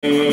Do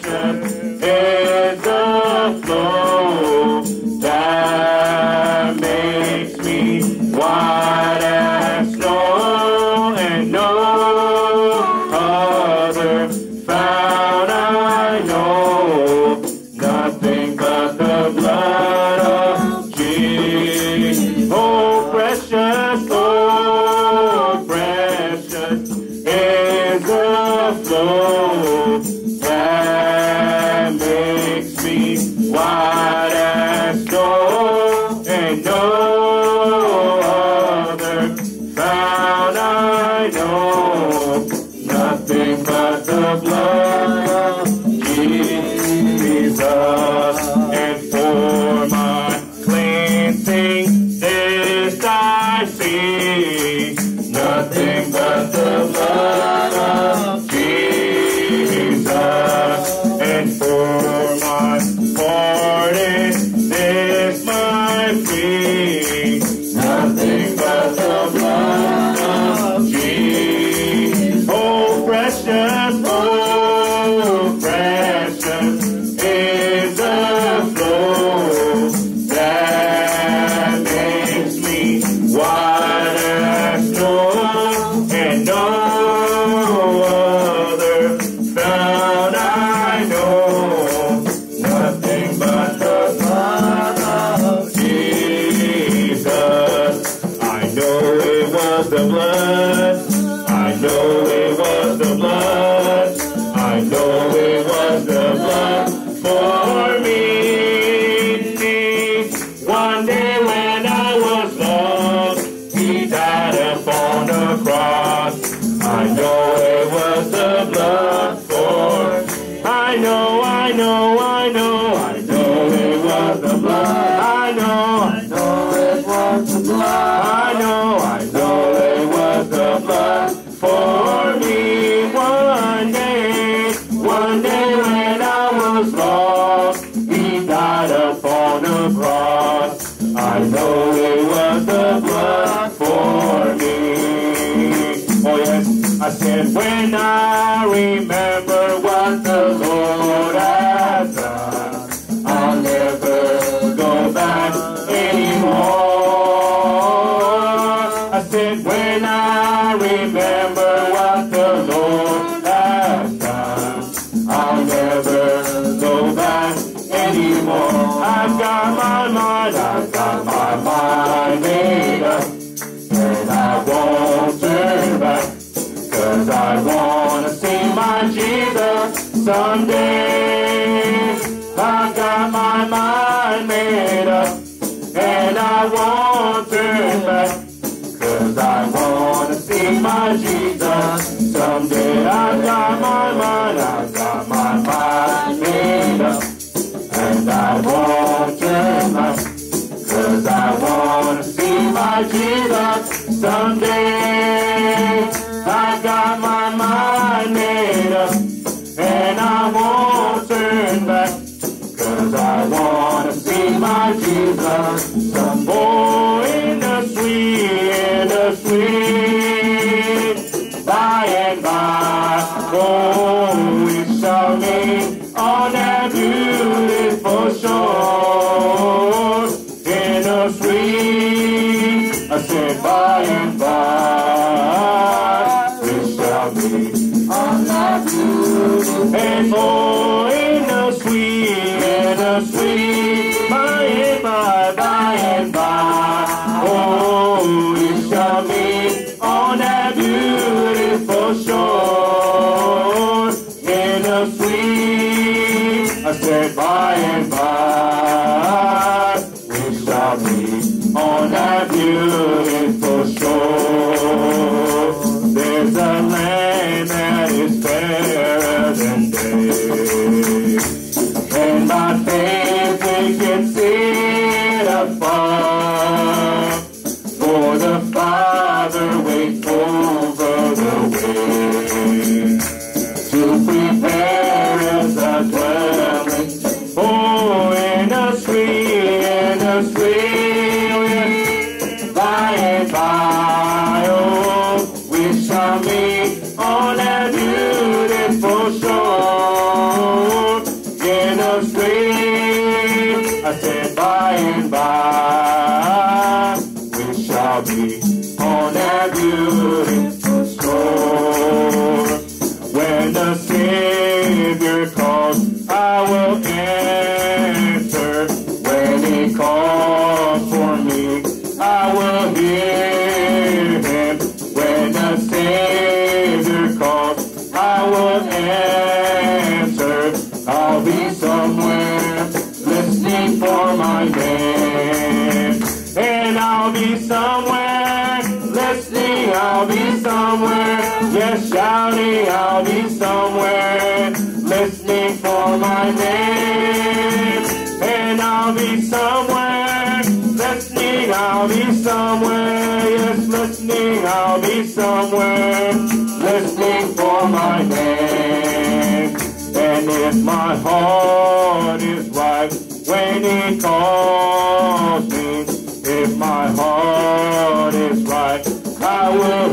precious it was the blood. I know it. surely I'll be somewhere listening for my name. And I'll be somewhere listening, I'll be somewhere, yes, listening, I'll be somewhere listening for my name. And if my heart is right when it calls me, if my heart is right, I will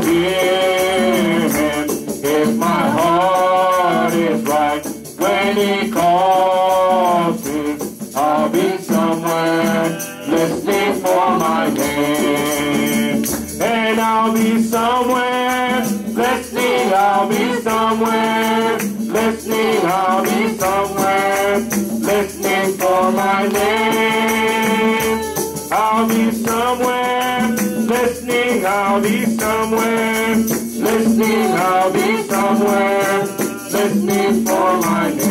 somewhere, listening, I'll be somewhere, listening for my name. I'll be somewhere, listening, I'll be somewhere, listening, I'll be somewhere, listening for my name.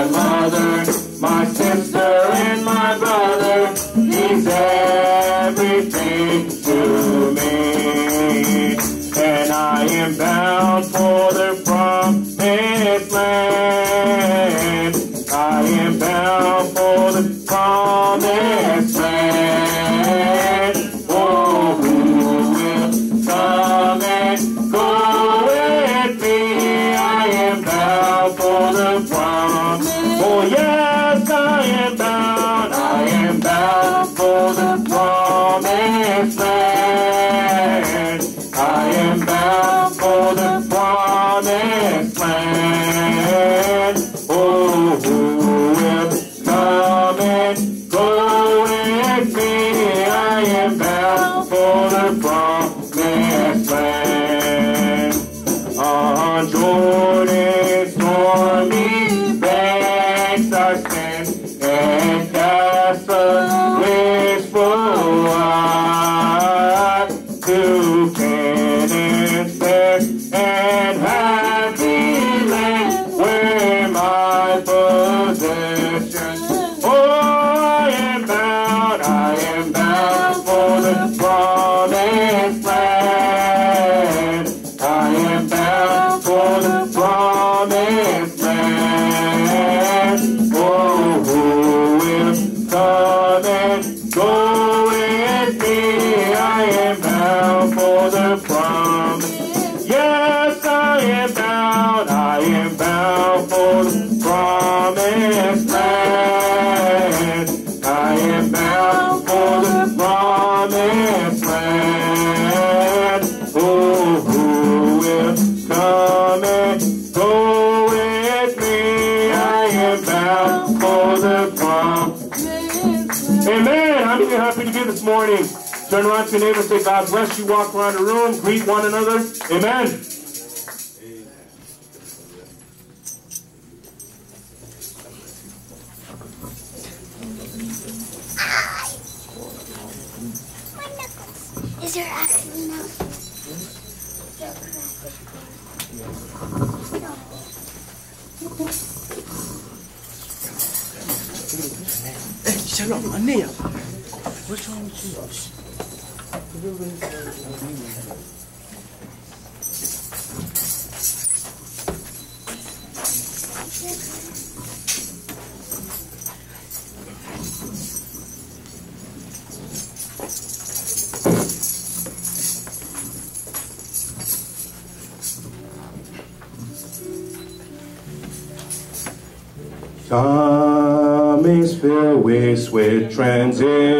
my mother, my sister and my brother. He's everything to me. And I am bound for the God bless you. Walk around the room, greet one another. Amen. Is there actually no? Shalom, Anea. What's wrong with you? Time is filled with sweet transition.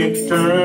return.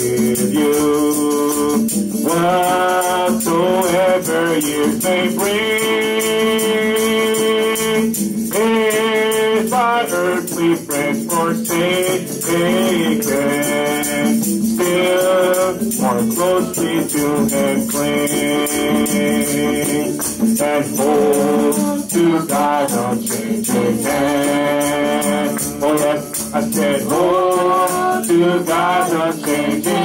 with you. Whatsoever years may bring, if my earthly friends forsake, still more closely to Him cling and hold to God. to God's unchanging.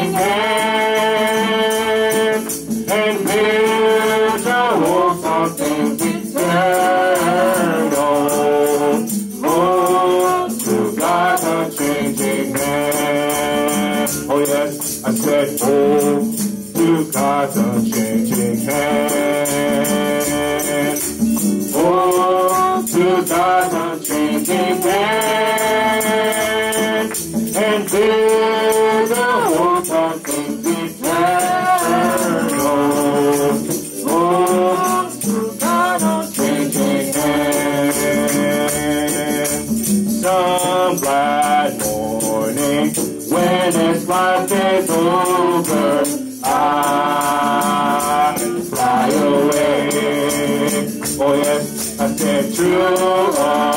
true.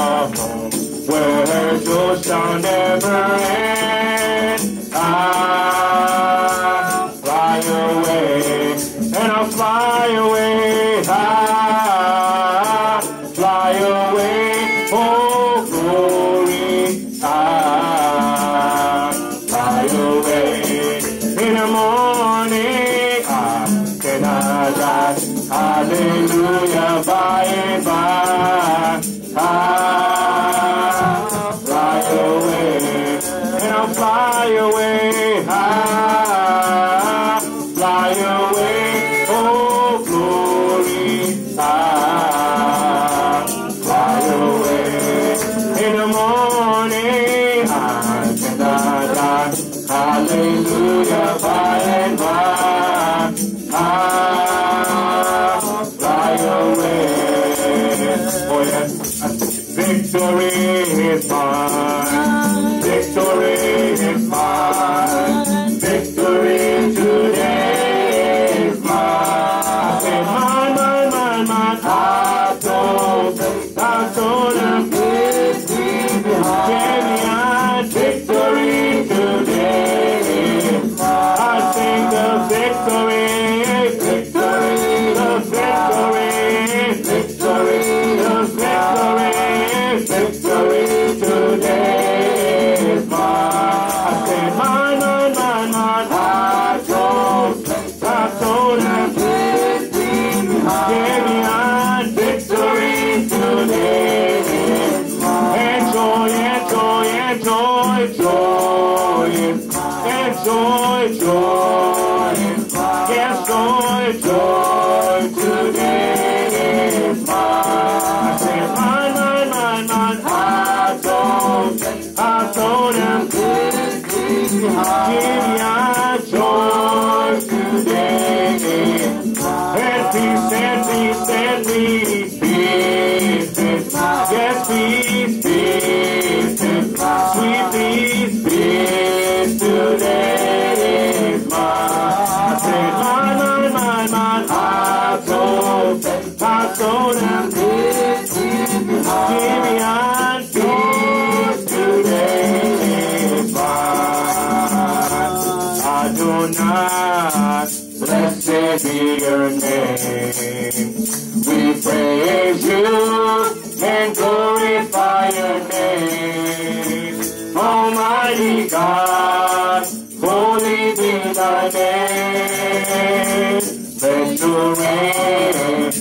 Amen. Let's it.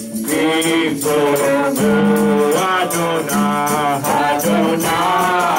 Adonai, Adonai.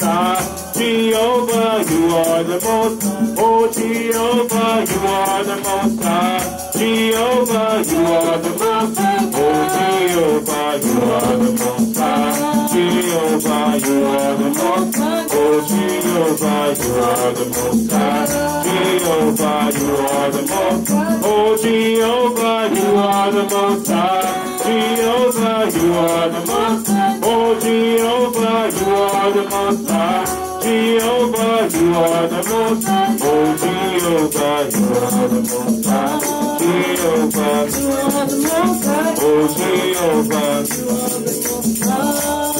star. Jehovah, you are the most. Oh, Jehovah, you are the most high. Jehovah, you are the most. Oh, Jehovah, you are the most high. Jehovah, you are the most. Oh, Jehovah, you are the most high. Jehovah, you are the most. Oh, Jehovah, you are the most high. Jehovah, you are the most high. Oh, Jehovah, you are the most high. Jehovah, you are the most high. Oh, Jehovah, you are the most high. Jehovah, you are the most high. Oh, Jehovah,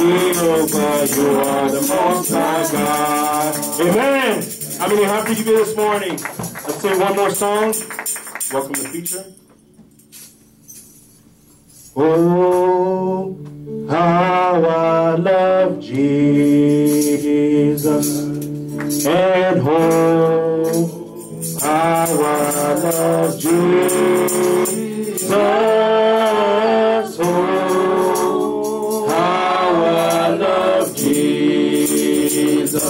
Jehovah, you are the most high God. Amen. How many happy you this morning? Let's sing one more song. Welcome to the future. Oh, how I love Jesus and oh, how I love Jesus. Oh, how I love Jesus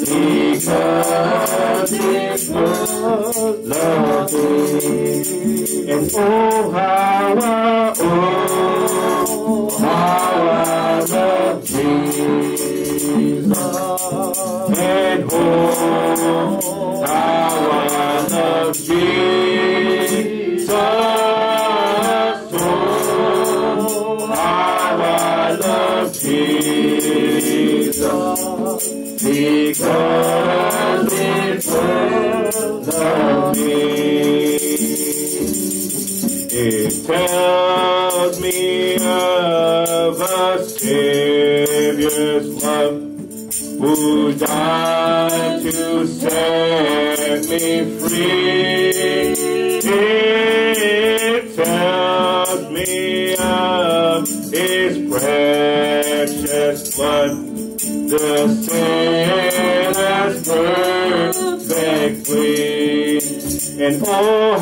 because His love me. Oh, how I, oh, how I love Jesus. And oh, how I love Jesus. Oh, how I love Jesus. Because It tells me of a Savior's love who died to set me free. It tells me of His precious blood, the sinner's perfectly. And oh,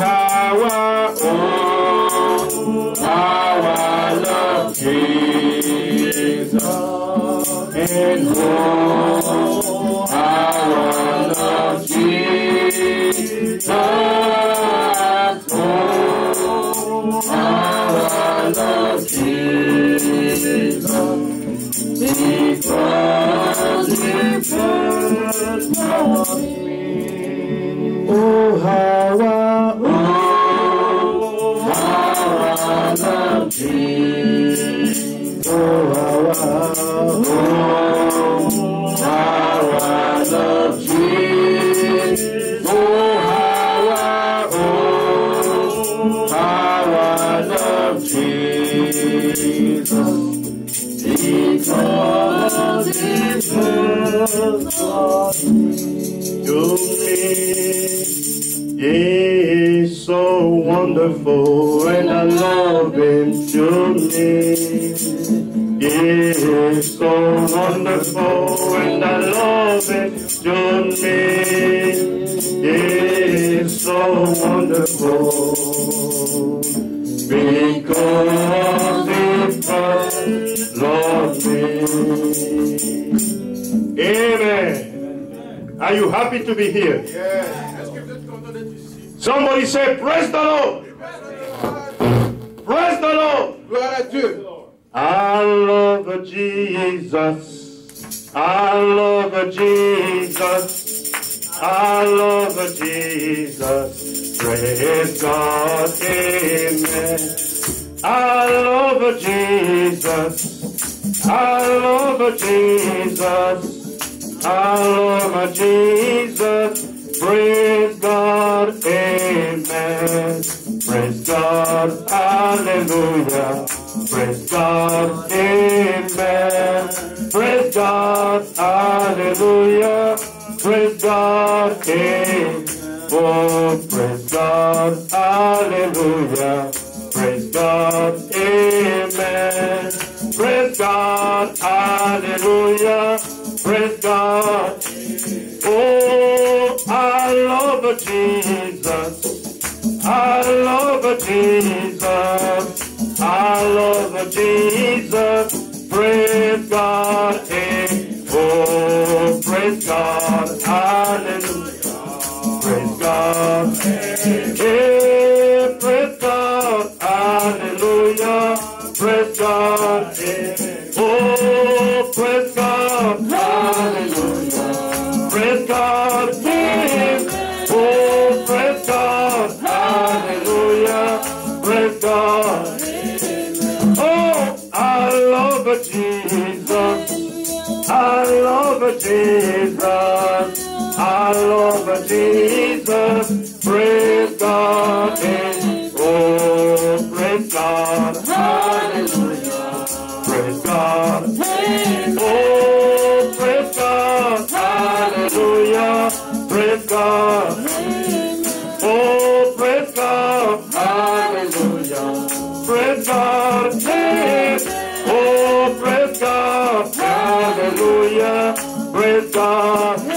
how I love Jesus. Happy to be here? Somebody say, Praise the Lord. Praise the Lord. Gloire à Dieu. I love Jesus. I love Jesus. I love Jesus. Praise God. Amen. I love Jesus. I love Jesus. I love Jesus. Praise God, amen. Praise God, hallelujah. Praise God, amen. Praise God, hallelujah. Praise God, amen. Oh, praise God, hallelujah. Praise God, amen. Praise God, hallelujah. Praise love Jesus. I love Jesus. I love Jesus. Praise God. eh. Oh, praise God. Hallelujah. Praise God. eh. Praise God. Hallelujah. Praise God. eh. Oh, praise God. Jesus. I love Jesus. I love Jesus. Praise God. Oh, praise God. Hallelujah. Praise God. Oh, praise God. Hallelujah. Praise God. Oh, praise God. Hallelujah. Praise God. Hallelujah. Praise God.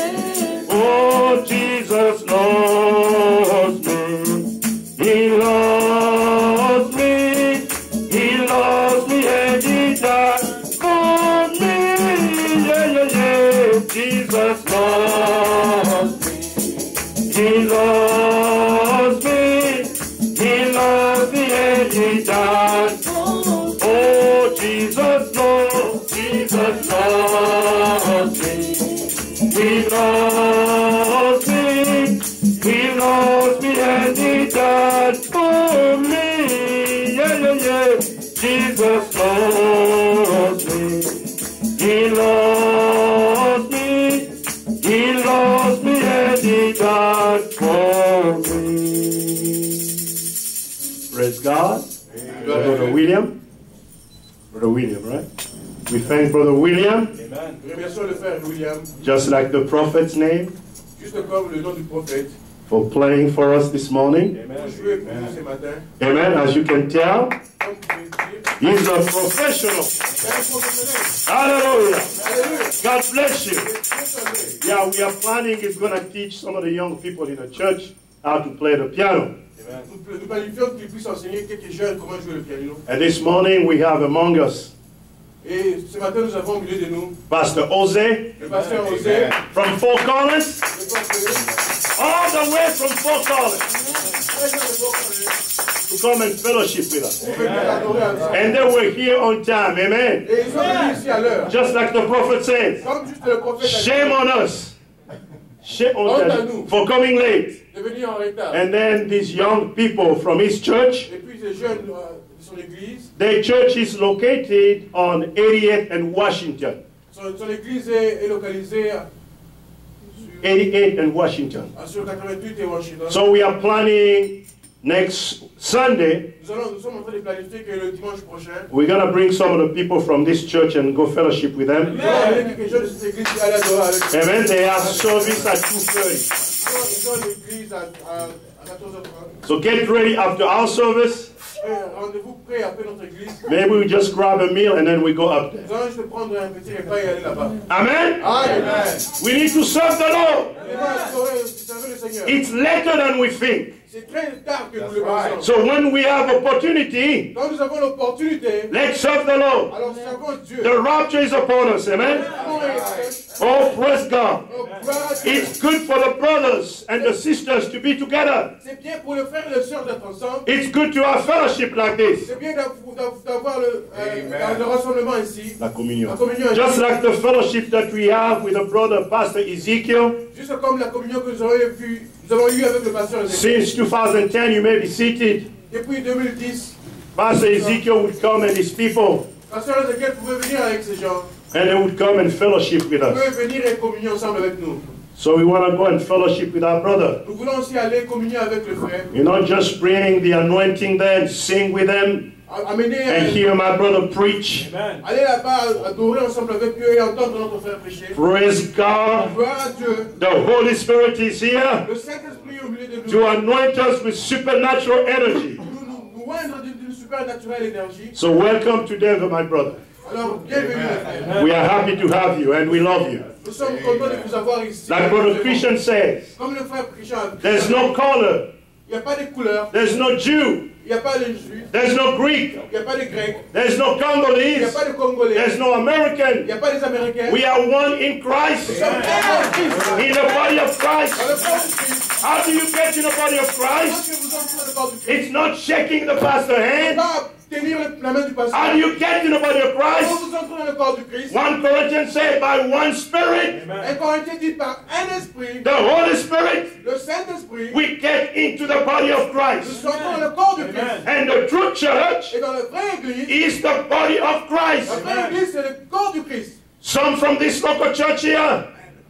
Brother William, Amen. Nous remercions le frère William, just like the prophet's name, juste comme le nom du prophète, for playing for us this morning. pour jouer pour nous ce matin. Amen. As you can tell, Comme vous pouvez dire, he's a professional. c'est un professionnel. Hallelujah. God bless you. Yeah, we are planning he's going to teach some of the young people in the church how to play the piano. Nous, nous planifions qu'il puisse enseigner quelques jeunes comment jouer le piano. And this morning we have among us Et ce matin, nous avons au milieu de nous Pastor Jose le pasteur José, from Fort Collins, all the way from Fort Collins, très jeune de Fort-Collins, to come and fellowship with us. pour venir adorer ensemble. And they were here on time. Amen. Et ils sont venus ici à l'heure. Just like the prophet says, Comme juste le prophète a dit, shame on us. Shame on us for coming late. de venir en retard. And then these young people from his church, Et puis ces jeunes de son église, their church is located on 88th and Washington. son, son église est, est localisée sur, 88th and Washington. sur 88 et Washington. So we are planning next Sunday. Nous, allons, nous sommes en train de planifier que le dimanche prochain, We're going to bring some of the people from this church and go fellowship with them. nous allons amener quelques jeunes de cette église qui allaient adorer avec nous. Amen. They have service at 2.30. Ils sont- Ils sont à l'église à, à, à 14h30. So get ready after our service. Et Rendez-vous prêt après notre église. Maybe we just grab a meal and then we go up there. Nous allons juste prendre un petit repas et aller là-bas. Amen. Amen. We need to serve the Lord. Et va adorer, servir le Seigneur. It's later than we think. C'est très tard que nous le pensons. So when we have opportunity, Quand nous avons l'opportunité, let's serve the Lord. alors. The rapture is upon us. Amen. Respect. Oh, praise God. Oh, gloire à Dieu. It's good for the brothers and the sisters to be together. C'est bien pour le frère et le sœur d'être ensemble. It's good to have fellowship like this. Euh, le rassemblement ici. La communion. La communion Just like the fellowship that we have with the brother Pastor Ezekiel. Juste comme la communion que nous avons eu, nous avons eu avec le pasteur Ezekiel. Since 2010, you may be seated. Depuis 2010, Pastor Ezekiel would come and his people, pasteur Ezekiel pouvait venir avec ces gens. and they would come and fellowship with us. pouvait venir et communier ensemble avec nous. So we want to go and fellowship with our brother. Nous voulons aussi aller communier avec le frère. You know, just bring the anointing there and sing with them and hear my brother preach. aller là-bas, adorer ensemble avec eux et entendre notre frère prêcher. Praise God. Gloire à Dieu. The Holy Spirit is here Le Saint-Esprit est au milieu de nous. to anoint us with supernatural energy. So welcome to Denver, my brother. Alors, bienvenue. We are happy to have you and we love you. Nous sommes contents de vous avoir ici. Like Brother Christian says, Comme le frère Christian, there's no color, il n'y a pas de couleur, there's no Jew, il n'y a pas de juif, there's no Greek, il n'y a pas de grec, there's no il n'y a Congolese, pas de congolais, there's no il American. n'y a pas des américains. We are one in Christ, Nous sommes un en Christ. in the body of Dans Christ. le corps du Christ. How do you get in the body of Christ? est-ce que vous entrez dans le corps du Christ It's not shaking the pastor's hand. Pas tenir le- la main du pasteur. How do you getting in the body of Christ? vous entrez dans le corps du Christ 1 Corinthians say by one Spirit, Un Corinthien dit par un esprit, the Holy Spirit, we get into the body of nous Christ. sommes dans le corps du Christ. And the true church Et dans la vraie église, is the body of la Christ. vraie église, c'est le corps du Christ. Some from this local church here,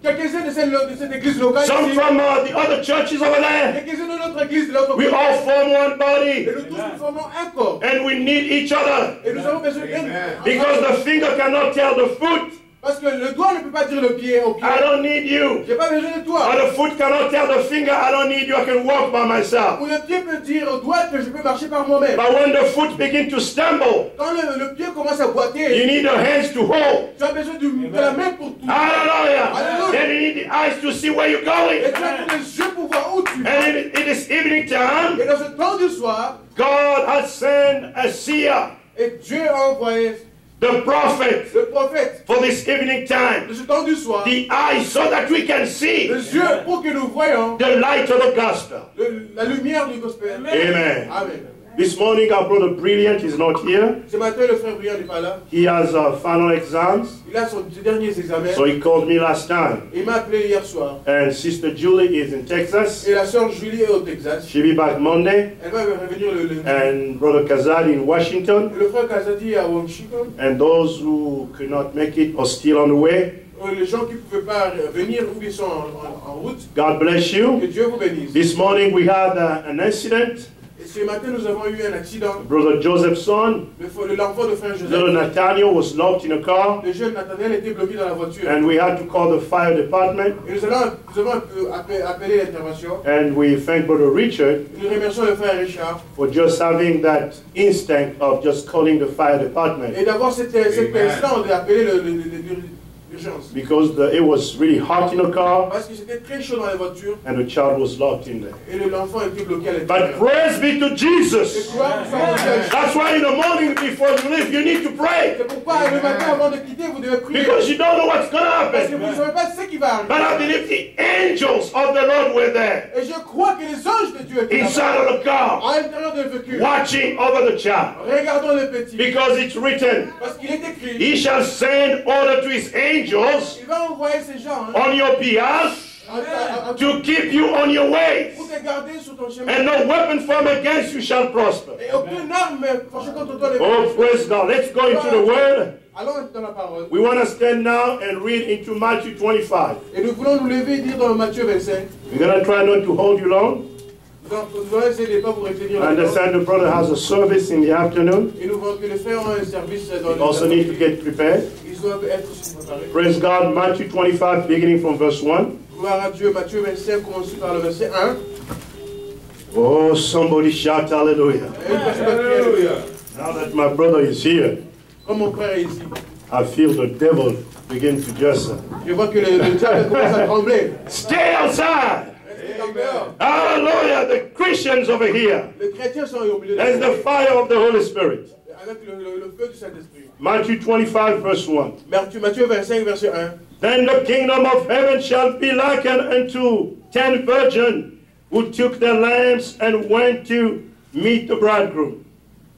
quelques-uns de de cette église locale some from uh, the other churches over there. quelques-uns de notre église de l'autre We all form one Et body, nous tous nous formons un corps. and we need each other Et nous avons besoin d'un. because the finger cannot tell the foot, Parce que le doigt ne peut pas dire le pied au pied. I don't need you. J'ai pas besoin de Or toi. the foot cannot tell the finger, I don't need you. I can walk by myself. Ou le pied peut dire au doigt que je peux marcher par moi-même. But when the foot to stumble, Quand le, le pied commence à you boiter, need the hands to hold. tu as besoin du- de la main pour tout. Hallelujah. Hallelujah. Then you need the eyes to see where you're Et going. tu as les yeux pour voir où tu vas. And this evening time, Et dans ce temps du soir, God has sent a seer, et Dieu a envoyé the prophet, le prophète for this evening de time. ce temps du soir, The eyes so that we can see les yeux pour que nous voyons the light of the gospel. le- la lumière du gospel. Amen. Amen. This morning, our brother Brilliant is not here. Ce matin, le frère Briand n'est pas là. He has uh, final exams, Il a son, ses derniers examens. so he called me last time. Il m'a appelé hier soir. And Sister Julie is in Texas. Et la sœur Julie est au Texas. She'll be back Monday. Elle va revenir le lundi. And Brother Kazadi in Washington. Et le frère Kazadi à Washington. And those who could not make it are still on the way. Euh, Les gens qui ne pouvaient pas venir ou qui sont en, en- en route, God bless you. que. Dieu vous bénisse. This morning we had uh, an incident. Et ce matin, nous avons eu un accident. Brother Joseph's son, Le fo- L'enfant de frère little Nathaniel, was locked in a car. le jeune Nathaniel était bloqué dans la voiture. And we had to call the fire department. Et nous, allons, nous avons appelé, appelé- appelé l'intervention. And we thank Brother Richard Nous remercions le frère Richard. for just having that instinct of just calling the fire department. Et d'avoir cet, cet Amen. instant d'appeler le- le- le- l'urgence. Because the, it was really hot in the car Parce que c'était très chaud dans la voiture and the child was locked in there. et l'enfant était bloqué à But praise be to Jesus. gloire soit à Dieu. That's why in the morning before you leave, you need to pray. C'est pourquoi le matin avant de quitter, vous devez prier. Because you don't know what's going to Parce que happen. vous ne savez pas ce qui va But I believe the angels of the Lord were there Et je crois que les anges de Dieu étaient là inside of the car, à l'intérieur de véhicule. watching over the child. Regardons le petit. Because it's written, Parce qu'il est écrit, He shall send order to His angels il va envoyer ces gens hein, on your behalf to keep you on your ways. pour te garder sur ton chemin. And no weapon formed against you shall prosper. Et aucune arme forgée contre toi ne Oh, praise God. Let's go into the Word. Allons dans la parole. We want to stand now and read into Matthew 25. Et nous voulons nous lever et dire dans Matthieu 25. We're going to try not to hold you long. Nous allons- nous allons essayer de ne pas vous retenir I understand the brother has a service in the afternoon. Et nous voulons que les frères ont un service dans We also need to get prepared. Ils doivent être aussi. Praise God. Matthew 25, beginning from verse 1. Gloire à Dieu. Matthieu 25, commençons par le verset 1. Oh, somebody shout hallelujah. Et une personne va crier Alléluia. Now that my brother is here, Comme mon frère est ici. I feel the devil begin to just uh, Je vois que le, le diable commence à trembler. stay outside. Restez dans le dehors. Hallelujah. The Christians over here. Les chrétiens sont au milieu de There's the fire of the Holy Spirit. avec le, le- le feu du Saint-Esprit. Matthew 25, verse 1. Matthieu, Matthieu 25, verset 1. Then the kingdom of heaven shall be likened unto ten virgins who took their lamps and went to meet the bridegroom.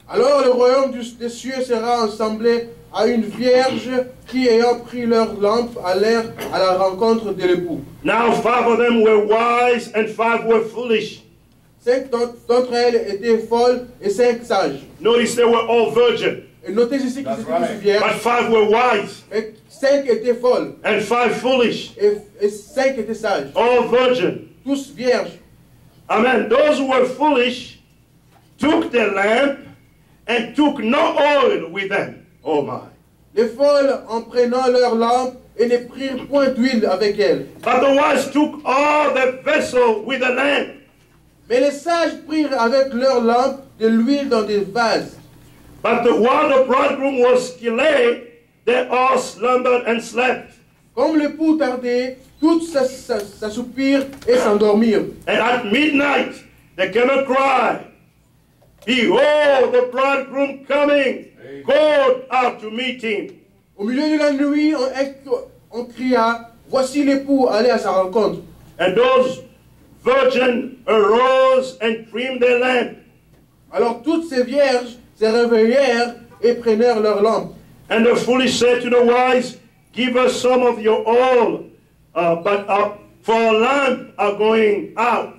Alors le royaume des cieux sera assemblé à une vierge qui, ayant pris leur lampe, allèrent à la rencontre de l'époux. Now five of them were wise and five were foolish. Cinq d'en- d'entre elles étaient folles et cinq sages. Notice they were all virgins, Et notez ici qu'ils étaient but five were wise Et cinq étaient folles and five foolish. et, et cinq étaient sages. All virgins. Tous vierges. Amen. Those who were foolish took their lamp and took no oil with them. Oh my. Les folles en prenant leur lampe et ne prirent point d'huile avec elles. But the wise took all the vessel with the lamp. Mais les sages prirent avec leur lampe de l'huile dans des vases. But the, while the bridegroom was delayed, they all slumbered and slept. Comme l'époux tardait, toutes s'as- s'as- s'assoupirent et s'endormirent. And at midnight there came a cry, Behold, the bridegroom coming, go out to meet him. Au milieu de la nuit, on, on cria, Voici l'époux, allez à sa rencontre. And those virgins arose and trimmed their lamp. Alors toutes ces vierges se réveillèrent et prenèrent leur lampe. And the foolish said to the wise, Give us some of your oil, uh, but uh, for our lamp are going out.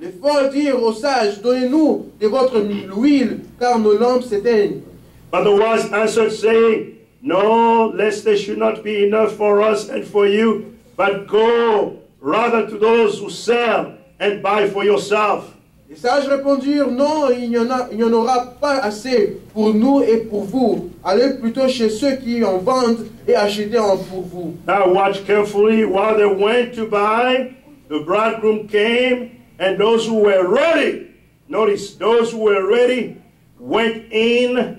Les folles dirent aux sages, Donnez-nous de votre huile, car nos lampes s'éteignent. But the wise answered, saying, No, lest there should not be enough for us and for you. but go rather to those who sell and buy for yourself. Les sages répondirent, non, il n'y en, a- il en aura pas assez pour nous et pour vous. Allez plutôt chez ceux qui en vendent et achetez-en pour vous. Now watch carefully. While they went to buy, the bridegroom came, and those who were ready, notice, those who were ready went in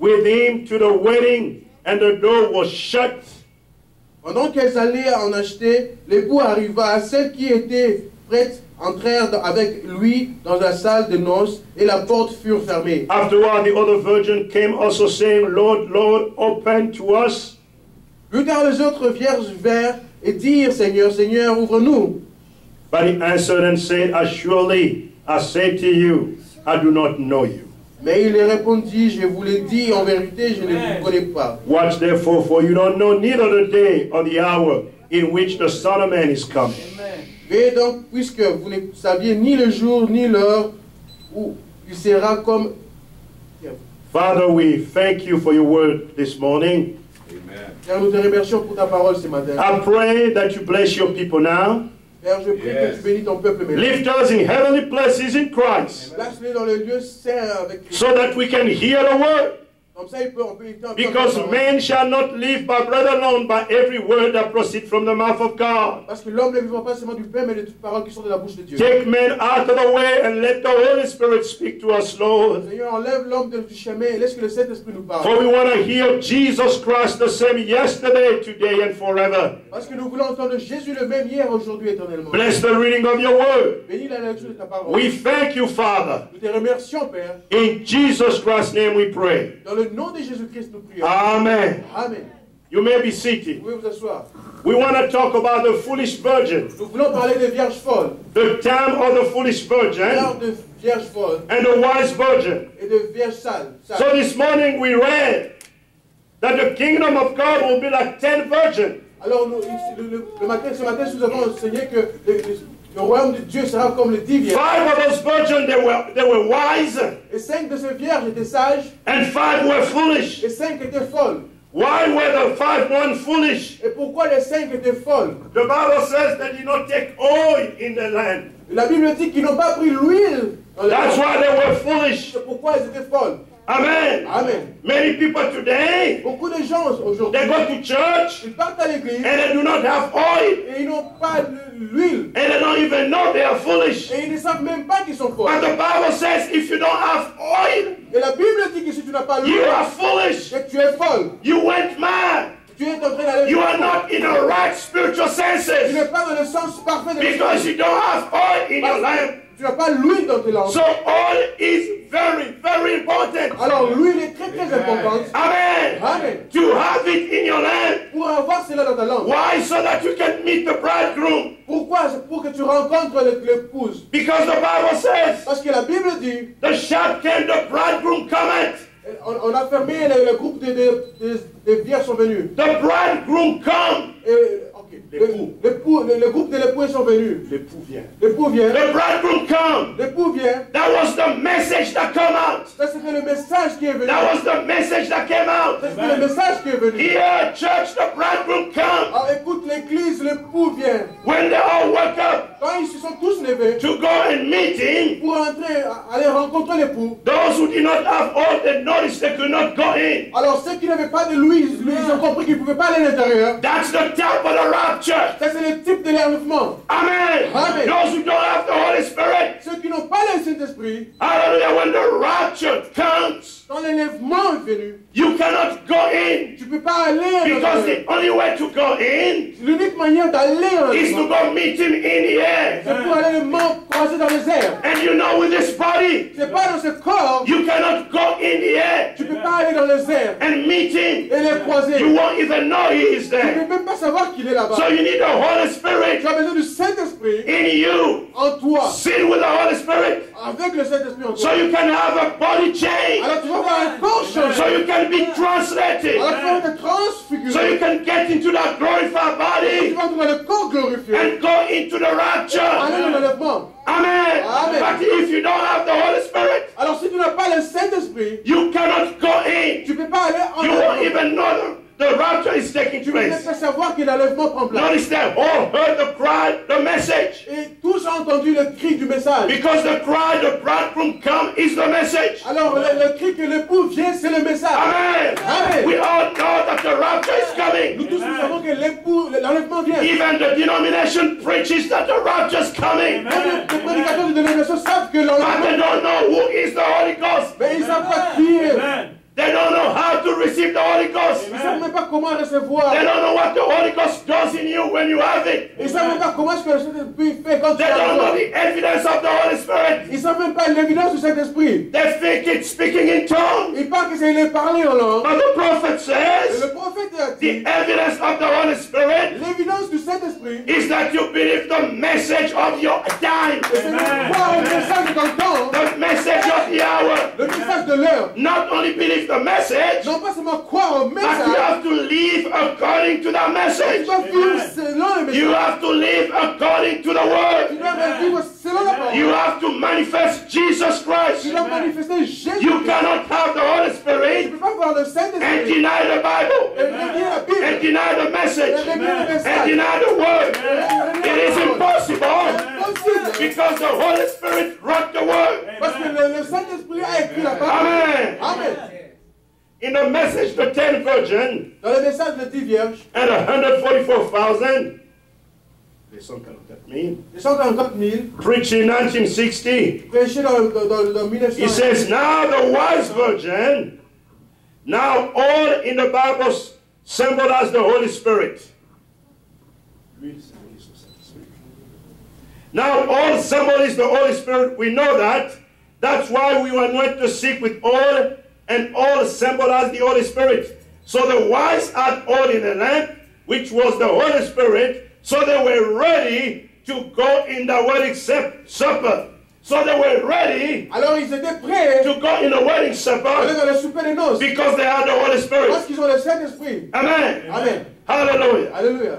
with him to the wedding, and the door was shut. Pendant qu'elles allaient en acheter, l'époux arriva. Celles qui étaient prêtes entrèrent dans- avec lui dans la salle de noces et la porte fut fermée. Afterward, the other virgin came also saying, Lord, Lord, open to us. Plus tard, les autres vierges vinrent et dirent, Seigneur, Seigneur, ouvre-nous. But he answered and said, Assuredly, I say to you, I do not know you. Mais il leur répondit, je vous l'ai dit, en vérité, je ne vous connais pas. Watch therefore, for you don't know neither the day or the hour in which the Son of Man is coming. Veillez donc, puisque vous ne saviez ni le jour ni l'heure où il sera comme... Father, we thank you for your word this morning. Père, nous te remercions pour ta parole ce matin. I pray that you bless your people now. Père, je prie que tu bénis ton peuple maintenant. Lift us in heavenly places in Christ Place-les dans le lieu saint avec Christ. so that we can hear the word. Because parole. man shall not live by bread alone, by every word that proceeds from the mouth of God. Parce que l'homme ne vivra pas seulement du pain, mais de toutes paroles qui sont de la bouche de Dieu. Take men out of the way and let the Holy Spirit speak to us, Lord. Seigneur, enlève l'homme de- du chemin et laisse que le Saint-Esprit nous parle. For we want to hear Jesus Christ the same yesterday, today, and forever. Parce que nous voulons entendre Jésus le même hier, aujourd'hui, éternellement. Bless the reading of your word. Bénis la lecture de ta parole. We thank you, Father. Nous te remercions, Père. In Jesus Christ's name we pray. Dans le nom de Jésus-Christ, nous prions. Amen. Amen. You may be seated. vous asseoir. We want to talk about the foolish virgin, Nous voulons parler des vierges folles. the time of the foolish virgin, de vierges folles and the wise virgin. et de vierges sales. So this morning we read that the kingdom of God will be like ten virgins. Alors, nous, le, le- le matin, ce matin, nous avons enseigné que le, le- royaume de Dieu sera comme les dix vierges. Five of those virgins they were they were wise, Et cinq de ces vierges étaient sages and five were foolish. et cinq étaient folles. Why were the five one foolish? Et pourquoi les cinq étaient folles The Bible says they did not take oil in the land. La Bible dit qu'ils n'ont pas pris l'huile That's why they were foolish. C'est pourquoi elles étaient folles. Amen. Amen. Many people today Beaucoup de gens aujourd'hui, they go to church ils partent à l'église and they do not have oil et ils n'ont pas l'huile. and they don't even know they are foolish. Et ils ne savent même pas qu'ils sont But the Bible says if you don't have oil, Et la Bible dit que si tu n'as pas you are foolish. que tu es folle. You went mad. Tu es en train d'aller. You are not in the right spiritual Tu senses n'es pas dans le sens parfait de because you don't have oil in your lamp. Tu n'as pas l'huile dans tes lampes. So oil is very, very important. Alors l'huile est très très importante. Amen. Amen. To have it in your lamp. Pour avoir cela dans ta lampe. Why? So that you can meet the bridegroom. Pourquoi? Pour que tu rencontres le- l'épouse. Because the Bible says, Parce que la Bible dit, the shout came, the bridegroom cometh. on, on a fermé le, le groupe des de, de- des vierges sont venus. The bridegroom come. Et. Le, le- le groupe de l'époux sont venus. L'époux vient. L'époux vient. The bridegroom come. L'époux vient. That was the message that come out. Ça c'était le message qui est venu. That was the message that came out. Ça c'était le message qui est venu. Here, church, the bridegroom come. Alors écoute l'église, l'époux vient. When they all woke up Quand ils se sont tous levés to go and meet him, pour entrer, aller rencontrer l'époux, those who did not have oil, they noticed they could not go in. alors ceux qui n'avaient pas de l'huile, ils ont compris qu'ils ne pouvaient pas aller à l'intérieur. That's the type of the rapture. Ça c'est le type de l'enlèvement. Amen. Amen. Those who don't have the Holy Spirit, Ceux qui n'ont pas le Saint-Esprit, hallelujah, when the rapture comes, quand l'enlèvement est venu, you cannot go in tu peux pas aller because the only way to go in L'unique manière d'aller is to go meet him in the air. c'est pour aller le mort croiser dans les airs. And you know, with this body, C'est pas dans ce corps, you cannot go in the air tu peux pas aller dans les airs and meet him. et les croiser. You won't even know he is Tu there. peux même pas savoir qu'il est là-bas. So you need the Holy Spirit Tu as besoin du Saint-Esprit in you. en toi, Sit with the Holy Spirit avec le Saint-Esprit en so you can have a body change. Alors tu vas avoir un corps changé. So you can be translated. Alors tu vas être transfiguré. So you can get into that glorified Tu body vas trouver le corps glorifié. and go into the Aller dans rapture. l'enlèvement. Amen. Amen. But if you don't have the Holy Spirit, Alors si tu n'as pas le Saint-Esprit, you cannot go in. tu peux pas aller en You won't even know the, the rapture is taking tu voulais place. faire savoir que l'enlèvement prend place. Notice that all heard the cry, the message. Et tous ont entendu le cri du message. Because the cry, the bridegroom come is the message. Alors, le, le cri que l'époux vient, c'est le message. Amen. Amen. We all know that the rapture is Nous coming. tous, nous savons que l'époux, l'enlèvement vient. Even the denomination preaches that the rapture is coming. Même les prédicateurs de dénomination savent que But l'enlèvement they don't know who is the Holy Ghost. Mais ils ne savent pas qui est. Amen. They don't know how to receive the Holy Ghost. Ils savent même pas comment recevoir. They don't know what the Holy Ghost does in you when you have it. Ils savent même pas comment est-ce que le Saint-Esprit fait quand tu They don't know the evidence of the Holy Spirit. Ils savent même pas l'évidence du Saint-Esprit. They think it's speaking in tongues. Ils pensent que c'est les parler en langue. But the prophet says le prophète a the evidence of the Holy Spirit l'évidence du Saint-Esprit, is that you believe the message of your time, et c'est de croire au message de ton temps, the message of the hour. le message de l'heure. Not only believe the message, Non pas seulement croire au but you have to live according to the tu message. dois vivre selon le You have to live according to the Tu word. dois vivre selon la parole. You have to manifest Jesus Tu Christ. dois manifester Jésus. You cannot have the Holy Tu Spirit peux pas voir le and Saint-Esprit deny the et Bible renier la and deny the Et message renier le and deny the word. It is impossible Impossible. because the Holy Spirit wrote the word. Parce que le, le Saint-Esprit a écrit la parole. Amen. Amen. In the message, the ten virgins. Dans le message de 10 vierges, and 144,000, les 144 000, les 144 000, preached in 1960. prêchés dans, dans, dans, dans 1900. He says, now the wise virgin, now all in the Bible symbolize the Holy Spirit. Now all symbolize the Holy Spirit. We know that. That's why we were not to seek with oil, and all symbolize the Holy Spirit. So the wise had oil in the lamp, which was the Holy Spirit. So they were ready to go in the wedding supper. So they were ready Alors ils étaient prêts to go in the wedding aller supper dans le souper des noces. because they had the Holy Parce Spirit. qu'ils ont le Saint-Esprit. Amen. Amen. Hallelujah. Alléluia.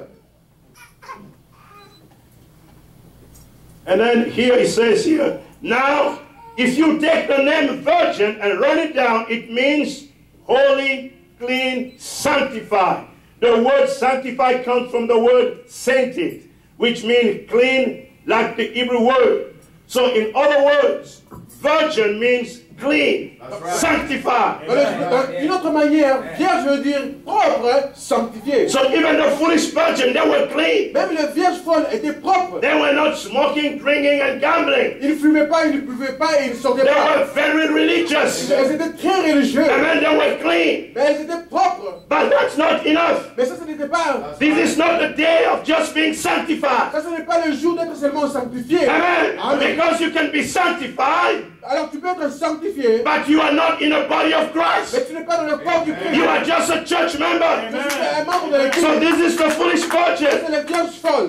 And then here it says here, now if you take the name virgin and run it down, it means holy, clean, sanctified. The word sanctified comes from the word sainted, which means clean, like the Hebrew word. So in other words, virgin means clean, sanctified. Dans le- dans- D'une autre manière, vierge veut dire propre, sanctifié. So even the foolish virgin, they were clean. Même les vierges folles étaient propres. They were not smoking, drinking, and gambling. Ils ne fumaient pas, ils ne buvaient pas et ils ne sortaient They pas. were very religious. Elles étaient très religieuses. Amen. They were clean. Mais elles étaient propres. But that's not enough. Mais ça, ce n'était pas. This is not the day of just being sanctified. Ça, ce n'est pas le jour d'être seulement sanctifié. Amen. Amen. Because you can be sanctified, Alors tu peux être sanctifié, but you are not in the body of mais Christ. tu n'es pas dans le corps du Christ. You are just a church member. Tu es un membre de So this is the foolish les.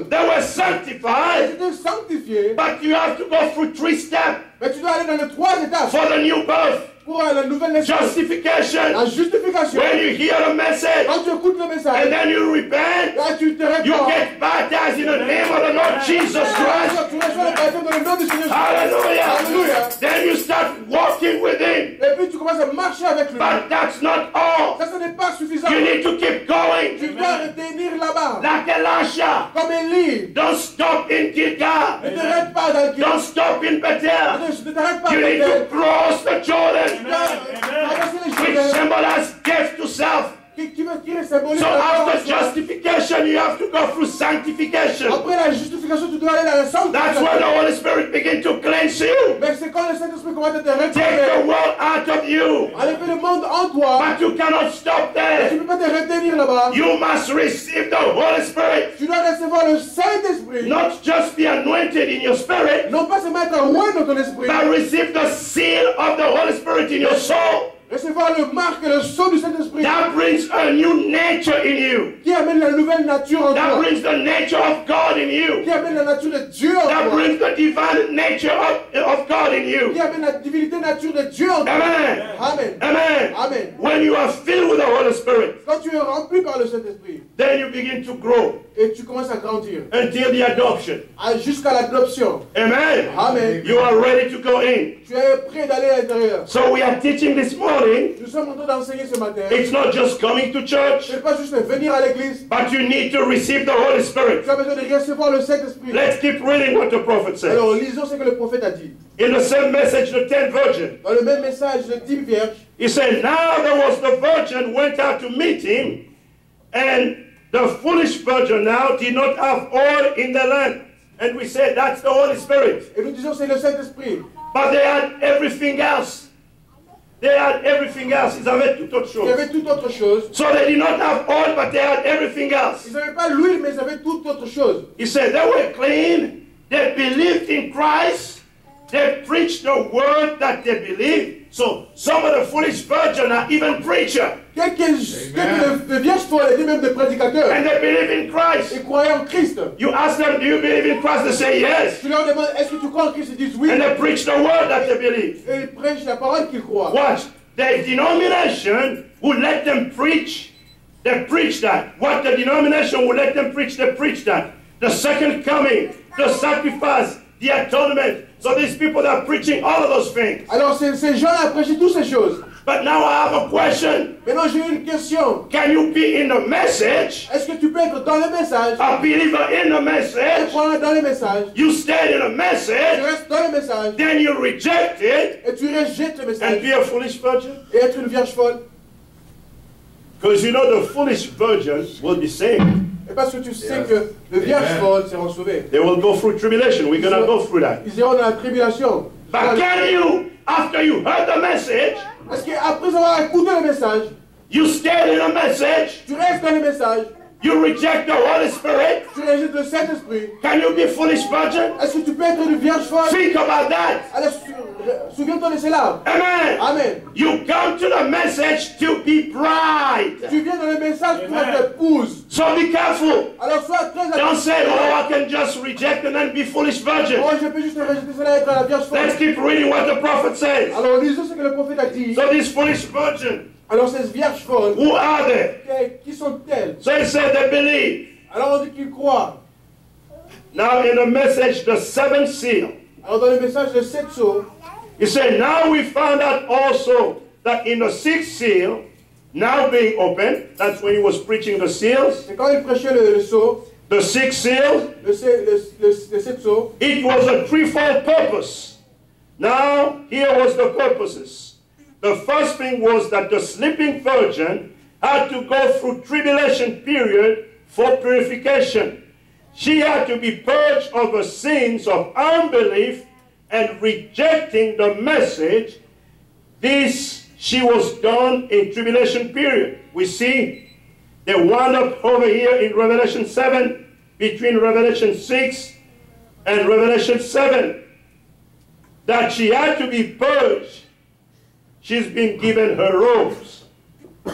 They were Elles sanctified, but you have to go through three steps mais tu dois aller dans les trois étapes for the new birth. Pour la nouvelle naissance. Justification. La justification. When you hear the message Quand tu écoutes le and message, then you repent, là tu te you répands. get baptized in the name of the Lord Jesus Christ. Tu reçois le baptême dans le nom de Jésus. Hallelujah. Alléluia. Then you start walking with Him. Et puis tu commences à marcher avec lui. But that's not all. Ça, ce n'est pas suffisant. You need to keep Tu going. dois retenir là-bas. Like Elisha. Comme Élie. Don't stop in Ne Gilgal. t'arrête pas dans le Don't stop in Bethel. Ne t'arrête pas You need to cross the Jordan, Traverser les which Jourdains. symbolize death to self. Qui, qui, veut- qui symbolise So after justification, you have to go through sanctification. Après la justification, tu dois aller dans la That's where the. Holy Spirit begin to cleanse you. Mais c'est quand le Saint-Esprit commence à te Take the world out of you. Enlever le monde en toi. But you cannot stop there. ne peux pas te retenir là-bas. You must receive the Holy Spirit. Tu dois recevoir le Saint-Esprit. Not just be anointed in your spirit, Non pas seulement être roi dans ton esprit. but receive the seal of the Holy Spirit in your soul. Recevoir le marque, le sceau du Saint-Esprit. That brings a new nature in you. Qui amène la nouvelle nature en That toi. brings the nature of God in you. Qui amène la nature de Dieu en That toi. brings the divine nature of, of God in Qui you. amène la divinité nature de Dieu en toi. Amen. Amen. Amen. Amen. When you are filled with the Holy Spirit, Quand tu es rempli par le Saint-Esprit then you begin to grow et tu commences à grandir until the adoption. Ah, jusqu'à l'adoption. Amen. Amen. Amen. You are ready to go in. Tu es prêt d'aller à l'intérieur. So we are teaching this morning. Nous sommes en train d'enseigner ce matin. It's not just coming to church, Ce n'est pas juste venir à l'église. but you need to receive the Holy Spirit. Tu as besoin de recevoir le Saint-Esprit. Let's keep reading what the prophet says. Alors, lisons ce que le prophète a dit. In the same message, the ten virgin, Dans le même message de dix vierges, he said, Now there was the virgin went out to meet him, and the foolish virgin now did not have oil in the lamp. And we said that's the Holy Spirit. et nous disons c'est le Saint-Esprit. But they had everything else. They had everything else. Ils avaient toute autre Il y chose. toute autre chose. So they did not have oil, but they had everything else. Ils n'avaient pas l'huile, mais ils avaient toute autre chose. He said they were clean. They believed in Christ. They preached the word that they believed. So some of the foolish virgins are even preacher. Quelques, quelques de, vierges folles étaient même des prédicateurs. And they believe in Christ. Ils croyaient en Christ. You ask them, do you believe in Christ? They say yes. Tu leur demandes, est-ce que tu crois en Christ Ils disent oui. And they preach the word that they believe. Et ils prêchent la parole qu'ils croient. Watch. The denomination will let them preach. They preach that. What the denomination will let them preach, they preach that. The second coming, the sacrifice, the atonement. So these people are preaching all of those things. Alors ces, ces gens-là prêchaient toutes ces choses. But now I have a question. Maintenant j'ai une question. Can you be in the message, Est-ce que tu peux être dans le message a believer in the message? croire dans le message You stay in the message. Tu restes dans le message then you reject it et tu rejettes le message. and be a foolish virgin? et être une vierge folle. Because you know the foolish virgin will be saved. Et parce que tu sais que le vierge folle seront sauvés. They will go through tribulation. We're going to go through that. Ils iront dans la tribulation. But can you, after you heard the message, Est-ce qu'après avoir écouté le message, you stay in the message, tu restes dans le message, you reject the Holy Spirit, tu rejettes le Saint-Esprit, can you be foolish virgin? est-ce que tu peux être une vierge folle Think about that. Alors sou- souviens-toi de cela. Amen. Amen. You come to the message to be bride. Tu viens dans le message pour être épouse. So be careful. Alors sois très Don't say, oh, I can just reject and then be foolish virgin. Oh, je peux juste rejeter cela et être la vierge folle. Let's keep reading what the prophet says. Alors lisons ce que le prophète a dit. So these foolish virgins, Alors ces vierges folles, who are they? qui sont-elles So he said they believe. Alors on dit qu'ils croient. Now in the message, the seventh seal, Alors dans le message de sept sceaux, he said, now we found out also that in the sixth seal, now being open, that's when he was preaching the seals, c'est quand il prêchait le, le sceau, the sixth seal, le, se- le, le, le sept sceaux, it was a threefold purpose. Now, here was the purposes. The first thing was that the sleeping virgin had to go through tribulation period for purification. She had to be purged of the sins of unbelief and rejecting the message. This she was done in tribulation period. We see they wound up over here in Revelation 7, between Revelation 6 and Revelation 7, that she had to be purged. She's been given her robes.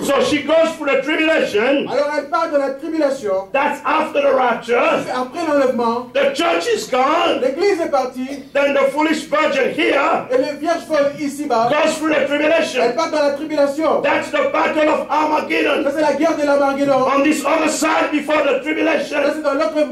So she goes through the tribulation. alors elle part de la tribulation, That's after the rapture. après l'enlèvement, The church is gone. l'église est partie, Then the foolish virgin here et les vierges folles ici-bas, goes through the tribulation. partent dans la tribulation. That's the battle of Ça Armageddon. c'est la guerre de l'Armageddon. On this other side before the Ça tribulation, c'est dans l'autre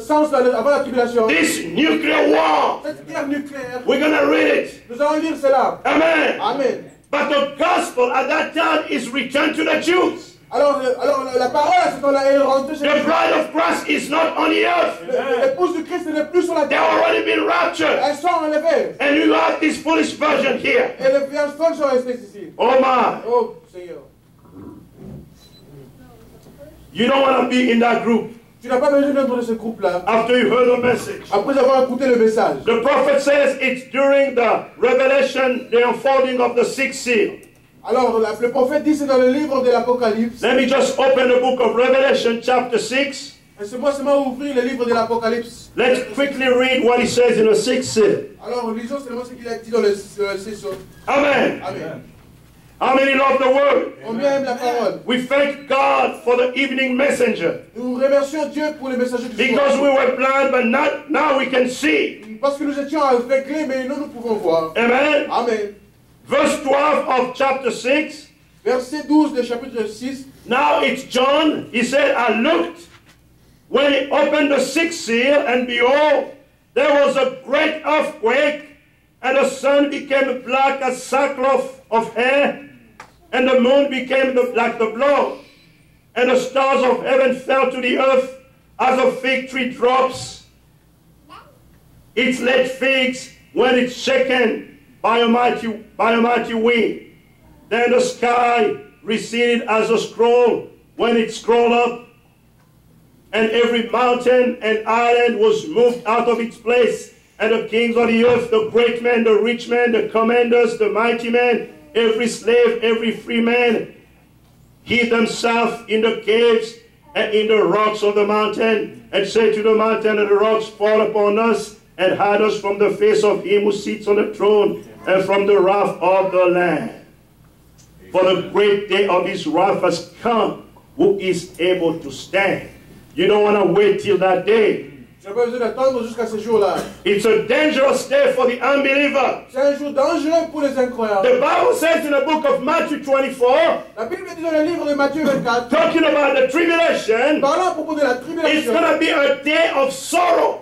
sens avant la tribulation. this nuclear war. Cette guerre nucléaire, We're to read it. nous allons lire cela. Amen. Amen. But the gospel at that time is returned to the Jews. Alors, alors la- parole à ce temps-là est chez The bride of Christ is not on the earth. L'épouse du Christ n'est plus sur la They terre. already been raptured. Elles sont enlevées. And you have this foolish version here. Et les vierges folles sont restées ici. Oh my. Oh Seigneur. You don't want to be in that group Tu n'as pas besoin d'être dans ce groupe-là. after you heard the message. Après avoir écouté le message. The prophet says it's during the revelation, the unfolding of the sixth seal. Alors, le prophète dit c'est dans le livre de l'Apocalypse. Let me just open the book of Revelation, chapter 6. Laissez-moi seulement ouvrir le livre de l'Apocalypse. Let's quickly read what he says in the sixth seal. Alors, lisons seulement ce qu'il a dit dans le, dans le sceau. Amen. Amen. How many love the word? Combien aime la parole We thank God for the evening messenger Nous remercions Dieu pour le messager du because soir. we were blind, but not now we can see. Parce que nous étions aveuglés, mais nous, nous pouvons voir. Amen. Amen. Verse 12 of chapter 6. Verset 12 du chapitre 6. Now it's John. He said, I looked when he opened the sixth seal, and behold, there was a great earthquake, and the sun became black as sackcloth of hair, and the moon became the, like the blood, and the stars of heaven fell to the earth as a fig tree drops its late figs when it's shaken by a mighty, by a mighty wind. Then the sky receded as a scroll when it scrolled up, and every mountain and island was moved out of its place. And the kings of the earth, the great men, the rich men, the commanders, the mighty men, every slave, every free man, hid themselves in the caves and in the rocks of the mountain, and said to the mountain and the rocks, Fall upon us, and hide us from the face of him who sits on the throne, and from the wrath of the Lamb. For the great day of his wrath has come, who is able to stand. You don't want to wait till that day. Tu n'as pas besoin d'attendre jusqu'à ce jour-là. It's a dangerous day for the unbeliever. C'est un jour dangereux pour les incroyables. The Bible says in the book of Matthew 24, La Bible dit dans le livre de Matthieu 24, talking about the tribulation, parlant à propos de la it's going to be a day of sorrow,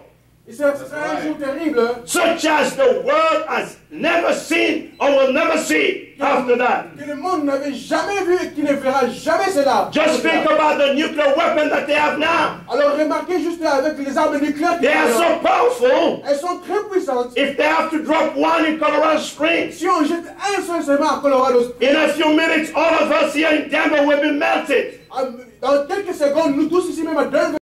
et c'est ce sera un jour terrible such as the world has never seen or will never see after that. que le monde n'avait jamais vu et qui ne verra jamais cela. Just think about the nuclear weapon that they have now. Alors remarquez juste avec les armes nucléaires They are so powerful. Elles sont très puissantes. If they have to drop one in Colorado Springs, Si on jette un seul seulement à Colorado, in a few minutes, all of us here in Denver will be melted. dans quelques secondes, nous tous ici même à Denver,